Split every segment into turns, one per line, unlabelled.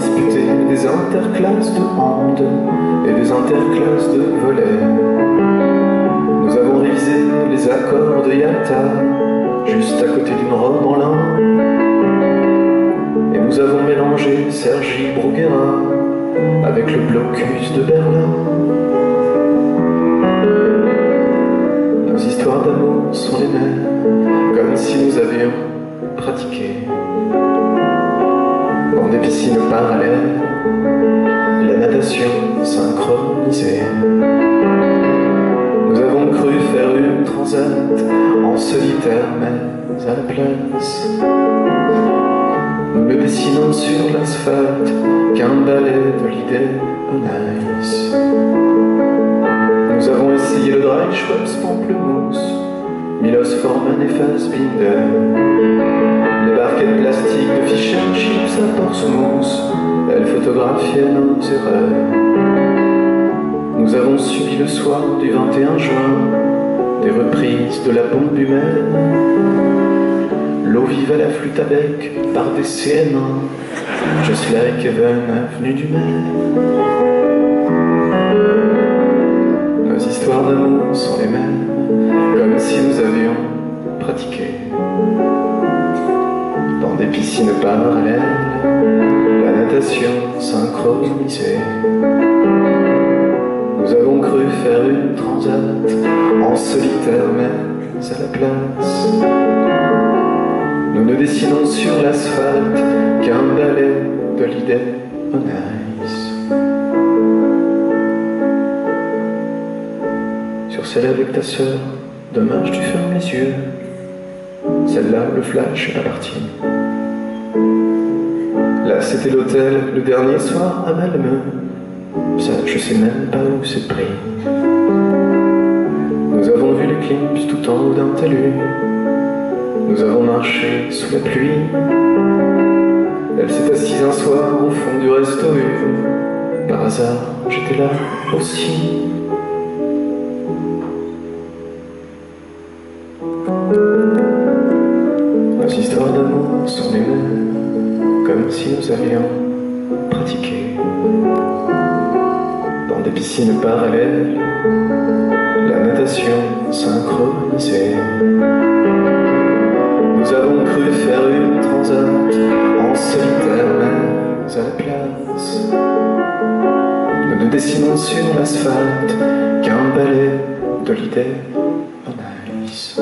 disputer des interclasses de hand et des interclasses de volet. Nous avons révisé les accords de Yalta juste à côté d'une robe en lin. Et nous avons mélangé Sergi Bruguera avec le blocus de Berlin. Nos histoires d'amour sont les mêmes, comme si nous avions pratiqué. À la place. Nous ne dessinons sur l'asphalte qu'un balai de l'idée nice. Nous avons essayé le dry Schweppes pamplemousse, Milos Forman et Fassbinder, les barquettes plastiques de Fischer Chips à Portsmouth, elles photographiaient nos erreurs. Nous avons subi le soir du 21 juin des reprises de la bombe humaine. L'eau vive à la flûte à bec par des CM1, just like Evan, avenue du Maine. Nos histoires d'amour sont les mêmes, comme si nous avions pratiqué. Dans des piscines parallèles, la natation synchronisée. Nous avons cru faire une transat en solitaire, mais à la place. Dessinons sur l'asphalte qu'un balai de l'idée nice. Sur celle avec ta sœur, dommage tu fermes les yeux. Celle-là, le flash parti. Là, c'était l'hôtel le dernier soir à Malmö. Ça, je sais même pas où c'est pris. Nous avons vu les clips tout en haut d'un talus. Nous avons marché sous la pluie. Elle s'est assise un soir au fond du resto. Par hasard, j'étais là aussi. Nos histoires d'amour sont les comme si nous avions pratiqué. Dans des piscines parallèles, la natation synchronisée. Nous dessinons sur l'asphalte qu'un balai de l'idée nice.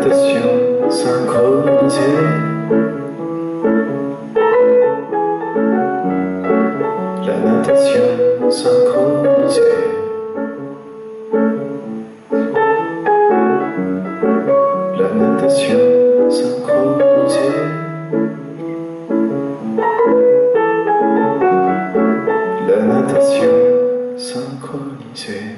Natation synchronisée. La natation synchronisée. La natation synchronisée. La natation synchronisée.